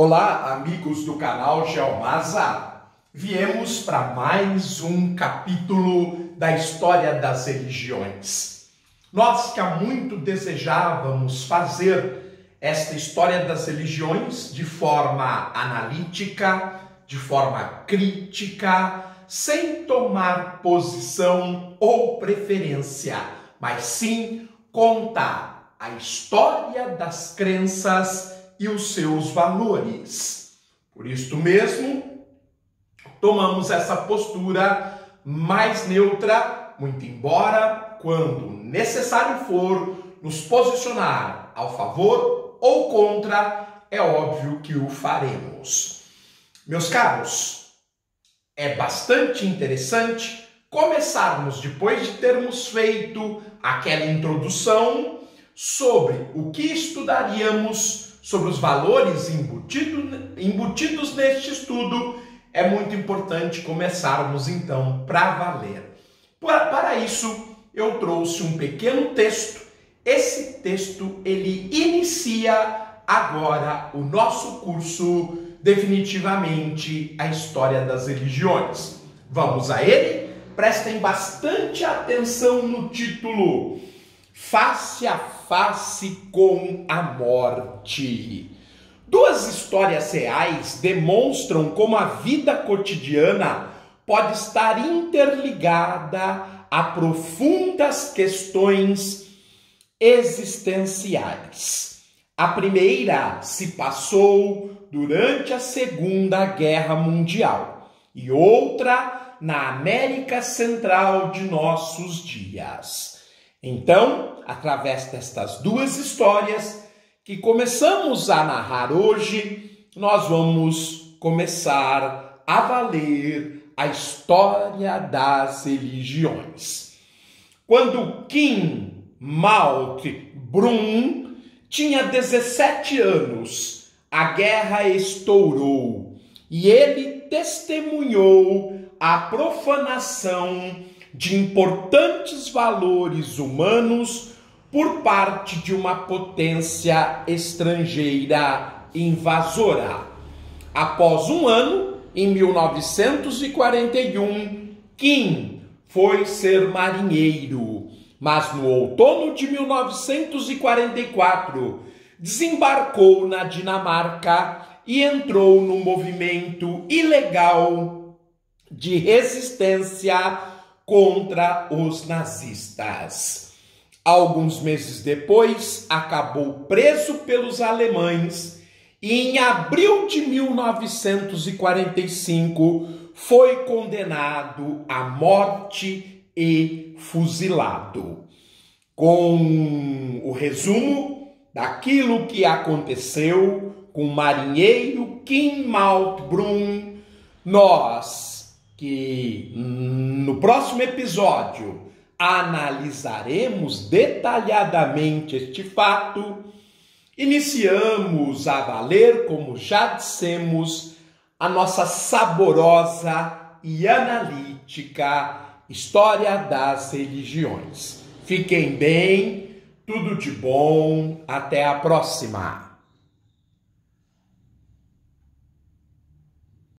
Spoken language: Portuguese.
Olá, amigos do canal Geomaza. Viemos para mais um capítulo da história das religiões. Nós que há muito desejávamos fazer esta história das religiões de forma analítica, de forma crítica, sem tomar posição ou preferência, mas sim contar a história das crenças e os seus valores. Por isto mesmo, tomamos essa postura mais neutra, muito embora, quando necessário for, nos posicionar ao favor ou contra, é óbvio que o faremos. Meus caros, é bastante interessante começarmos, depois de termos feito aquela introdução, sobre o que estudaríamos sobre os valores embutido, embutidos neste estudo, é muito importante começarmos então para valer. Para isso, eu trouxe um pequeno texto. Esse texto ele inicia agora o nosso curso definitivamente a história das religiões. Vamos a ele? Prestem bastante atenção no título face a face com a morte. Duas histórias reais demonstram como a vida cotidiana pode estar interligada a profundas questões existenciais. A primeira se passou durante a Segunda Guerra Mundial e outra na América Central de nossos dias. Então, através destas duas histórias que começamos a narrar hoje, nós vamos começar a valer a história das religiões. Quando Kim Maut Brun tinha 17 anos, a guerra estourou e ele testemunhou a profanação de importantes valores humanos por parte de uma potência estrangeira invasora. Após um ano, em 1941, Kim foi ser marinheiro, mas no outono de 1944 desembarcou na Dinamarca e entrou no movimento ilegal de resistência contra os nazistas. Alguns meses depois, acabou preso pelos alemães e em abril de 1945 foi condenado à morte e fuzilado. Com o resumo daquilo que aconteceu com o marinheiro Kim Maltbrun, nós que no próximo episódio analisaremos detalhadamente este fato, iniciamos a valer, como já dissemos, a nossa saborosa e analítica história das religiões. Fiquem bem, tudo de bom, até a próxima!